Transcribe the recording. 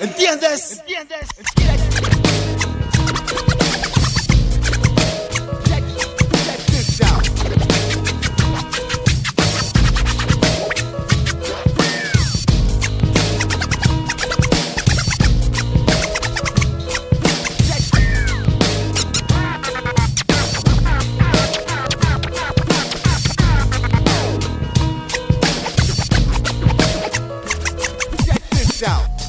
¿Entiendes? Check this out.